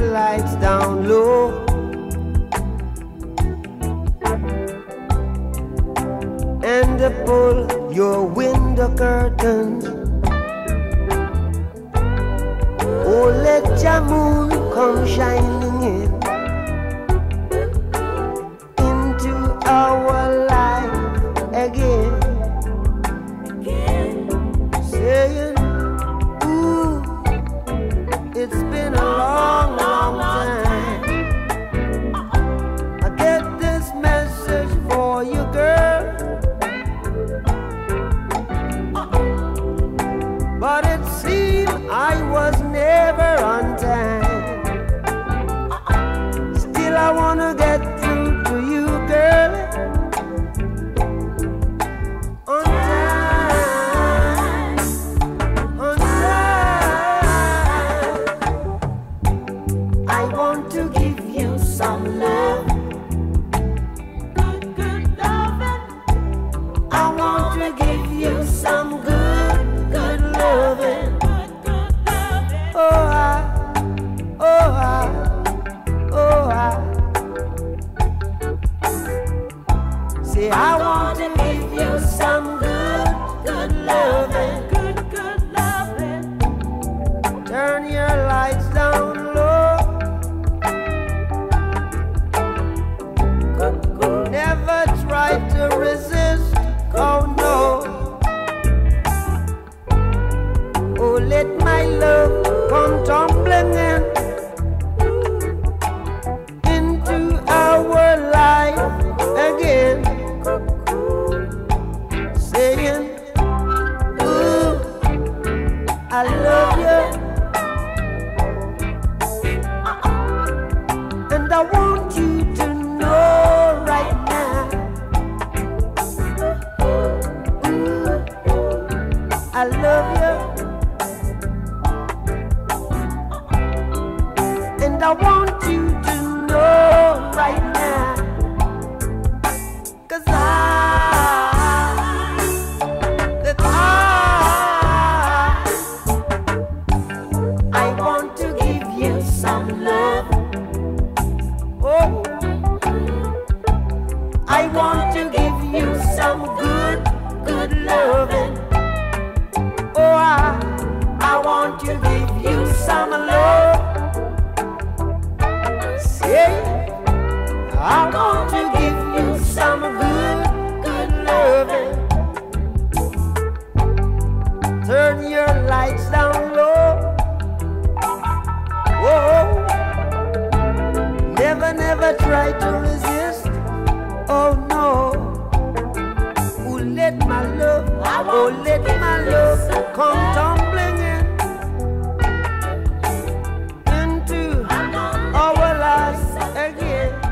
lights down low. And pull your window curtains. Oh, let your moon come shining want to give you some love. Good, good loving. I want to give you some good, good loving. Oh, I, oh, I, oh, I. Want to give you some good, good loving. Good, good loving. Turn your lights down I want you to know right now. Ooh, I love you. And I want you to know right now. To give you some good, good loving. Oh, I, I want to give you some love. Say, I want to give you some good, good loving. Turn your lights down low. Whoa. Never, never try to resist oh no. Oh let my love, oh let my love come tumbling in into our lives again.